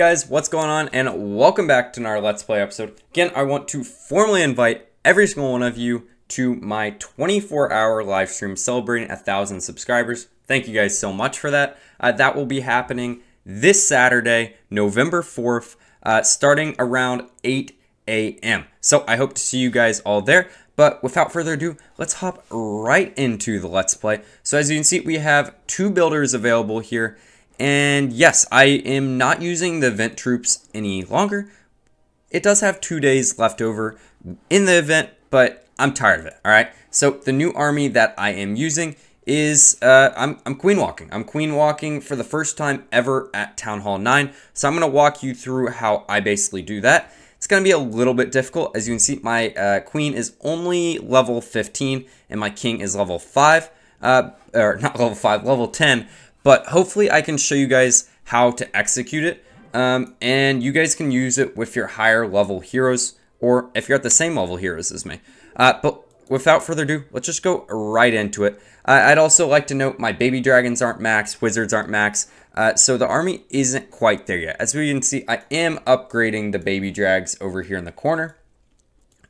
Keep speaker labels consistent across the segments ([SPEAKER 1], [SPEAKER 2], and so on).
[SPEAKER 1] guys, what's going on? And welcome back to our Let's Play episode. Again, I want to formally invite every single one of you to my 24-hour live stream celebrating a thousand subscribers. Thank you guys so much for that. Uh, that will be happening this Saturday, November 4th, uh, starting around 8 a.m. So I hope to see you guys all there. But without further ado, let's hop right into the Let's Play. So as you can see, we have two builders available here. And yes, I am not using the event troops any longer. It does have two days left over in the event, but I'm tired of it, all right? So the new army that I am using is, uh, I'm, I'm queen walking. I'm queen walking for the first time ever at Town Hall 9. So I'm going to walk you through how I basically do that. It's going to be a little bit difficult. As you can see, my uh, queen is only level 15 and my king is level 5. Uh, or not level 5, level 10. But hopefully I can show you guys how to execute it. Um, and you guys can use it with your higher level heroes or if you're at the same level heroes as me. Uh, but without further ado, let's just go right into it. Uh, I'd also like to note my baby dragons aren't max, wizards aren't max. Uh, so the army isn't quite there yet. As we can see, I am upgrading the baby drags over here in the corner.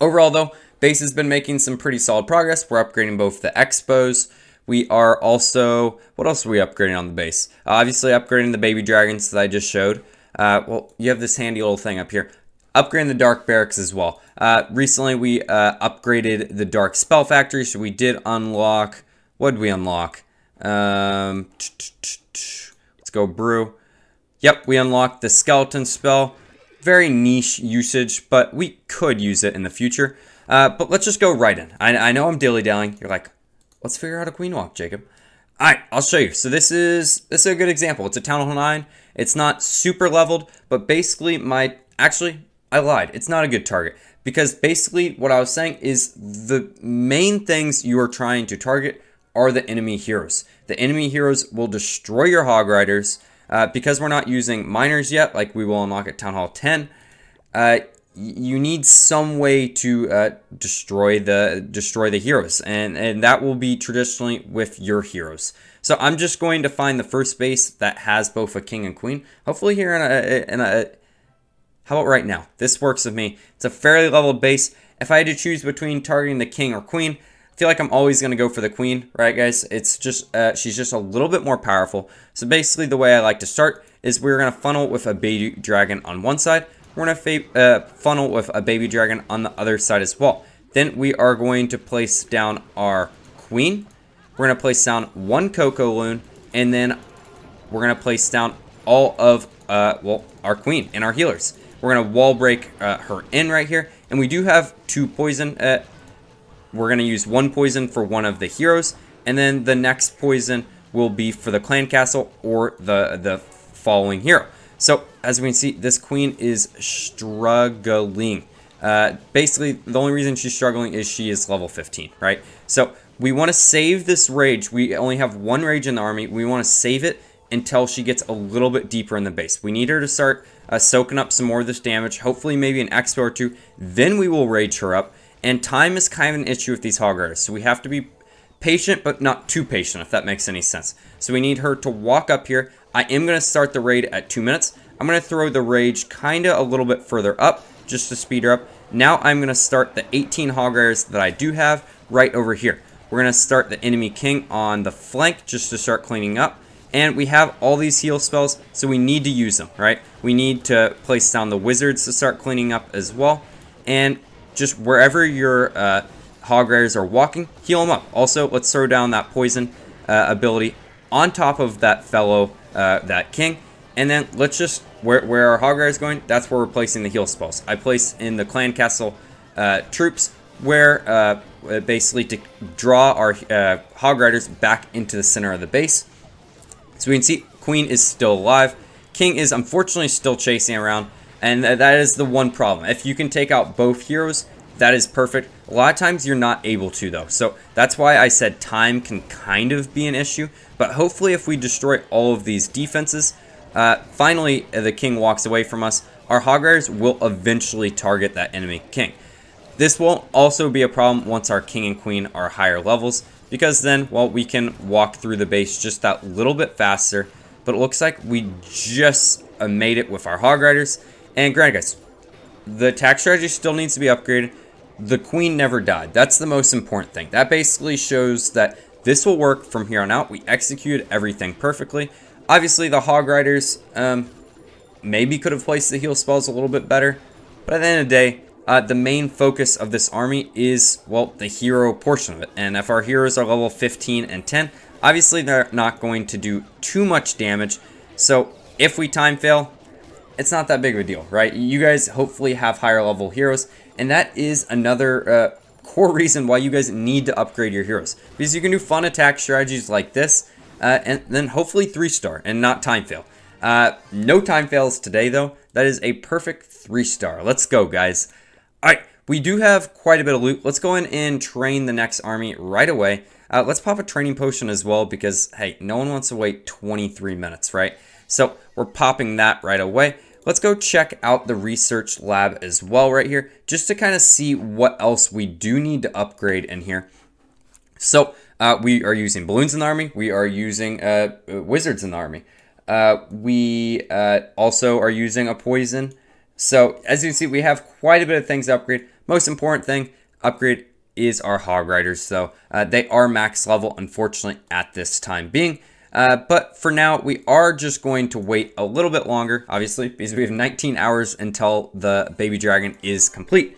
[SPEAKER 1] Overall though, base has been making some pretty solid progress. We're upgrading both the expos. We are also, what else are we upgrading on the base? Uh, obviously upgrading the baby dragons that I just showed. Uh, well, you have this handy little thing up here. Upgrading the dark barracks as well. Uh, recently we uh, upgraded the dark spell factory, so we did unlock, what did we unlock? Um, let's go brew. Yep, we unlocked the skeleton spell. Very niche usage, but we could use it in the future. Uh, but let's just go right in. I, I know I'm dilly-dallying. You're like, let's figure out a queen walk, Jacob. All right, I'll show you. So this is this is a good example. It's a Town Hall 9. It's not super leveled, but basically my... Actually, I lied. It's not a good target. Because basically what I was saying is the main things you are trying to target are the enemy heroes. The enemy heroes will destroy your Hog Riders. Uh, because we're not using miners yet, like we will unlock at Town Hall 10, uh, you need some way to uh, destroy the destroy the heroes, and and that will be traditionally with your heroes. So I'm just going to find the first base that has both a king and queen. Hopefully here in a, in a how about right now? This works with me. It's a fairly leveled base. If I had to choose between targeting the king or queen, I feel like I'm always going to go for the queen, right, guys? It's just, uh, she's just a little bit more powerful. So basically, the way I like to start is we're going to funnel with a baby dragon on one side. We're going to uh, funnel with a baby dragon on the other side as well. Then we are going to place down our queen. We're going to place down one Coco Loon, and then we're going to place down all of, uh, well, our queen and our healers. We're going to wall break uh, her in right here, and we do have two poison uh, we're going to use one poison for one of the heroes, and then the next poison will be for the clan castle or the, the following hero. So, as we can see, this queen is struggling. Uh, basically, the only reason she's struggling is she is level 15, right? So, we want to save this rage. We only have one rage in the army. We want to save it until she gets a little bit deeper in the base. We need her to start uh, soaking up some more of this damage, hopefully maybe an expo or two. Then we will rage her up. And time is kind of an issue with these hog riders, so we have to be patient, but not too patient, if that makes any sense. So we need her to walk up here. I am going to start the raid at two minutes. I'm going to throw the rage kind of a little bit further up, just to speed her up. Now I'm going to start the 18 hog riders that I do have right over here. We're going to start the enemy king on the flank, just to start cleaning up. And we have all these heal spells, so we need to use them, right? We need to place down the wizards to start cleaning up as well. And just wherever your uh, hog riders are walking, heal them up. Also, let's throw down that poison uh, ability on top of that fellow, uh, that king. And then let's just, where, where our hog riders going, that's where we're placing the heal spells. I place in the clan castle uh, troops where uh, basically to draw our uh, hog riders back into the center of the base. So we can see queen is still alive. King is unfortunately still chasing around. And that is the one problem. If you can take out both heroes, that is perfect. A lot of times you're not able to though. So that's why I said time can kind of be an issue. But hopefully if we destroy all of these defenses, uh, finally the king walks away from us, our hog riders will eventually target that enemy king. This won't also be a problem once our king and queen are higher levels because then, well, we can walk through the base just that little bit faster. But it looks like we just uh, made it with our Hog Riders. And granted, guys, the attack strategy still needs to be upgraded. The queen never died. That's the most important thing. That basically shows that this will work from here on out. We executed everything perfectly. Obviously, the Hog Riders um, maybe could have placed the heal spells a little bit better. But at the end of the day, uh, the main focus of this army is, well, the hero portion of it. And if our heroes are level 15 and 10, obviously they're not going to do too much damage. So if we time fail, it's not that big of a deal, right? You guys hopefully have higher level heroes. And that is another uh, core reason why you guys need to upgrade your heroes. Because you can do fun attack strategies like this, uh, and then hopefully 3-star and not time fail. Uh, no time fails today, though. That is a perfect 3-star. Let's go, guys. Alright, we do have quite a bit of loot. Let's go in and train the next army right away. Uh, let's pop a training potion as well because, hey, no one wants to wait 23 minutes, right? So we're popping that right away. Let's go check out the research lab as well right here, just to kind of see what else we do need to upgrade in here. So uh, we are using balloons in the army. We are using uh, wizards in the army. Uh, we uh, also are using a poison. So as you can see, we have quite a bit of things to upgrade. Most important thing, upgrade is our Hog Riders. So uh, they are max level, unfortunately, at this time being. Uh, but for now, we are just going to wait a little bit longer, obviously, because we have 19 hours until the baby dragon is complete.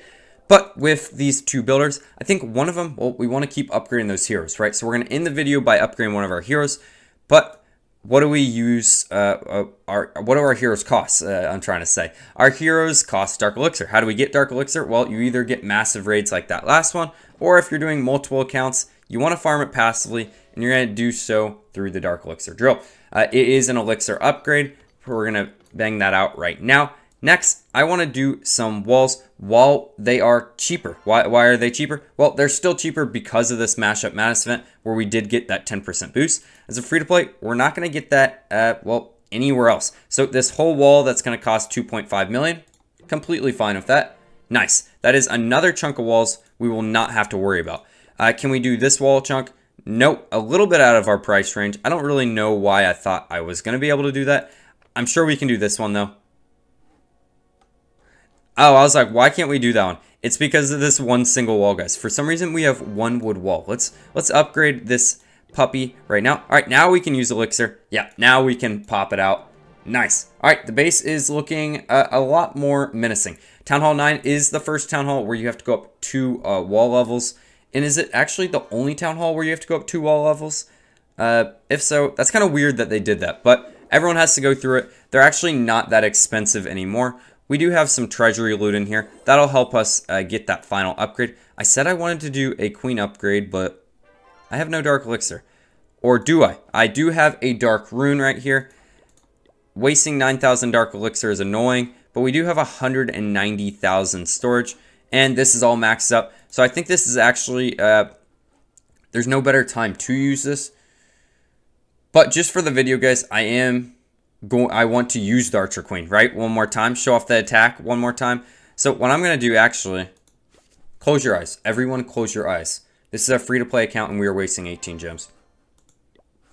[SPEAKER 1] But with these two builders, I think one of them, well, we want to keep upgrading those heroes, right? So we're going to end the video by upgrading one of our heroes. But what do we use, uh, uh, our, what do our heroes cost, uh, I'm trying to say. Our heroes cost Dark Elixir. How do we get Dark Elixir? Well, you either get massive raids like that last one, or if you're doing multiple accounts, you want to farm it passively, and you're going to do so through the Dark Elixir drill. Uh, it is an Elixir upgrade. We're going to bang that out right now. Next, I want to do some walls while they are cheaper. Why, why are they cheaper? Well, they're still cheaper because of this Mashup Madness event where we did get that 10% boost. As a free-to-play, we're not going to get that, uh, well, anywhere else. So this whole wall that's going to cost 2.5 million, completely fine with that. Nice. That is another chunk of walls we will not have to worry about. Uh, can we do this wall chunk? Nope, a little bit out of our price range. I don't really know why I thought I was going to be able to do that. I'm sure we can do this one, though. Oh, I was like, why can't we do that one? It's because of this one single wall, guys. For some reason, we have one wood wall. Let's let's upgrade this puppy right now. All right, now we can use elixir. Yeah, now we can pop it out. Nice. All right, the base is looking a, a lot more menacing. Town Hall 9 is the first town hall where you have to go up two uh, wall levels. And is it actually the only town hall where you have to go up two wall levels? Uh, if so, that's kind of weird that they did that, but everyone has to go through it. They're actually not that expensive anymore. We do have some treasury loot in here. That'll help us uh, get that final upgrade. I said I wanted to do a queen upgrade, but I have no dark elixir. Or do I? I do have a dark rune right here. Wasting 9,000 dark elixir is annoying, but we do have 190,000 storage, and this is all maxed up. So I think this is actually, uh, there's no better time to use this. But just for the video, guys, I am going, I want to use the Archer Queen, right? One more time, show off the attack one more time. So what I'm going to do, actually, close your eyes. Everyone close your eyes. This is a free-to-play account, and we are wasting 18 gems.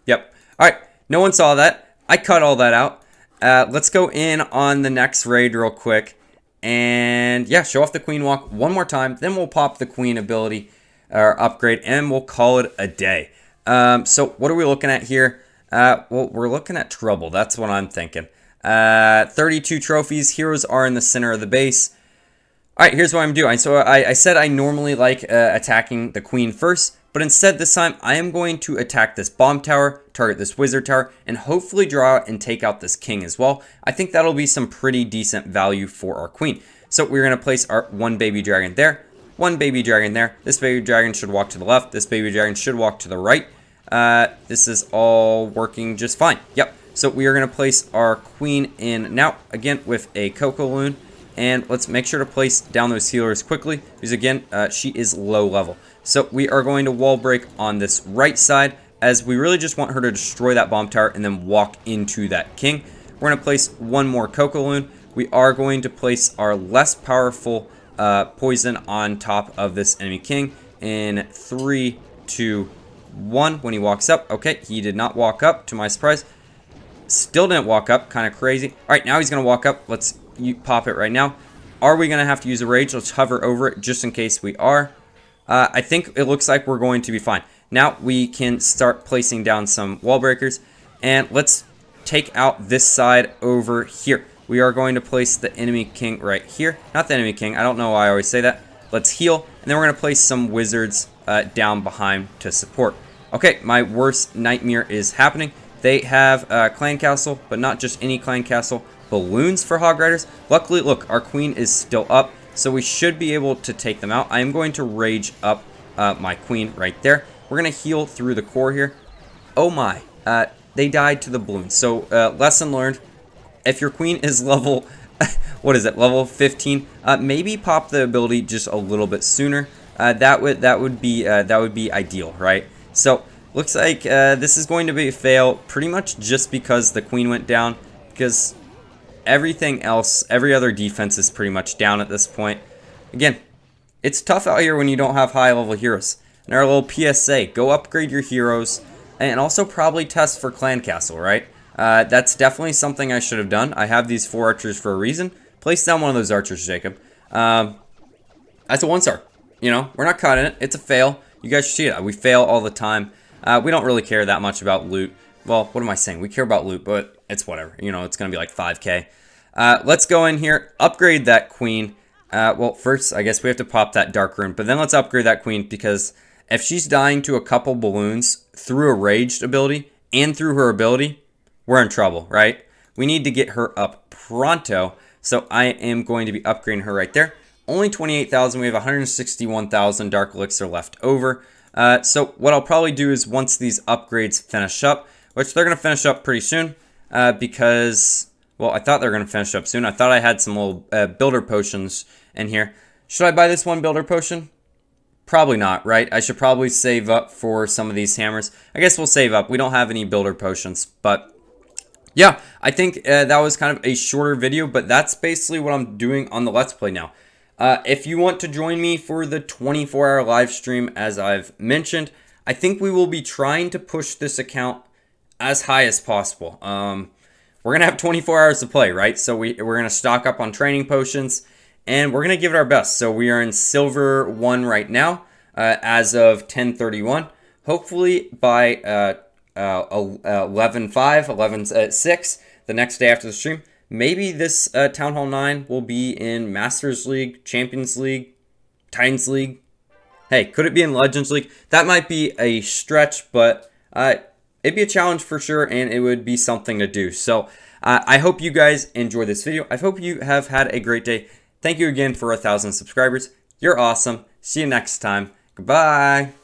[SPEAKER 1] Yep. All right. No one saw that. I cut all that out. Uh, let's go in on the next raid real quick. And yeah, show off the queen walk one more time. Then we'll pop the queen ability or upgrade and we'll call it a day. Um, so what are we looking at here? Uh, well, we're looking at trouble. That's what I'm thinking. Uh, 32 trophies. Heroes are in the center of the base. All right, here's what I'm doing. So I, I said I normally like uh, attacking the queen first. But instead this time I am going to attack this bomb tower, target this wizard tower, and hopefully draw out and take out this king as well. I think that'll be some pretty decent value for our queen. So we're going to place our one baby dragon there, one baby dragon there. This baby dragon should walk to the left. This baby dragon should walk to the right. Uh, this is all working just fine. Yep. So we are going to place our queen in now, again, with a Coco Loon. And let's make sure to place down those healers quickly, because again, uh, she is low level. So we are going to wall break on this right side as we really just want her to destroy that bomb tower and then walk into that king. We're going to place one more Coco Loon. We are going to place our less powerful uh, poison on top of this enemy king in three, two, one. When he walks up, okay, he did not walk up to my surprise. Still didn't walk up. Kind of crazy. All right, now he's going to walk up. Let's pop it right now. Are we going to have to use a rage? Let's hover over it just in case we are. Uh, I think it looks like we're going to be fine. Now we can start placing down some wall breakers. And let's take out this side over here. We are going to place the enemy king right here. Not the enemy king. I don't know why I always say that. Let's heal. And then we're going to place some wizards uh, down behind to support. Okay, my worst nightmare is happening. They have a clan castle, but not just any clan castle. Balloons for Hog Riders. Luckily, look, our queen is still up, so we should be able to take them out. I am going to rage up uh, my queen right there. We're going to heal through the core here. Oh my, uh, they died to the balloon. So, uh, lesson learned, if your queen is level, what is it, level 15, uh, maybe pop the ability just a little bit sooner. Uh, that would that would be uh, that would be ideal, right? So looks like this is going to be a fail, pretty much just because the queen went down, because everything else, every other defense is pretty much down at this point. Again, it's tough out here when you don't have high level heroes. And our little PSA, go upgrade your heroes, and also probably test for clan castle, right? Uh, that's definitely something I should have done. I have these four archers for a reason. Place down one of those archers, Jacob. Um, that's a one star. You know, we're not cutting it. It's a fail. You guys should see it. We fail all the time. Uh, we don't really care that much about loot. Well, what am I saying? We care about loot, but it's whatever. You know, it's going to be like 5k. Uh, let's go in here, upgrade that queen. Uh, well, first, I guess we have to pop that dark rune, but then let's upgrade that queen because if she's dying to a couple balloons through a raged ability and through her ability, we're in trouble, right? We need to get her up pronto. So I am going to be upgrading her right there. Only 28,000. We have 161,000 Dark Elixir left over. Uh, so what I'll probably do is once these upgrades finish up, which they're going to finish up pretty soon uh, because, well, I thought they were going to finish up soon. I thought I had some little uh, builder potions in here. Should I buy this one builder potion? Probably not, right? I should probably save up for some of these hammers. I guess we'll save up. We don't have any builder potions, but yeah, I think uh, that was kind of a shorter video, but that's basically what I'm doing on the Let's Play now. Uh, if you want to join me for the 24-hour live stream, as I've mentioned, I think we will be trying to push this account as high as possible. Um, we're to have 24 hours to play, right? So we, we're to stock up on training potions, and we're to give it our best. So we are in Silver 1 right now, uh, as of 1031. Hopefully by uh, uh, 11 5, 11 6, the next day after the stream. Maybe this uh, Town Hall 9 will be in Masters League, Champions League, Titans League. Hey, could it be in Legends League? That might be a stretch, but uh, it'd be a challenge for sure, and it would be something to do. So uh, I hope you guys enjoy this video. I hope you have had a great day. Thank you again for a thousand subscribers. You're awesome. See you next time. Goodbye.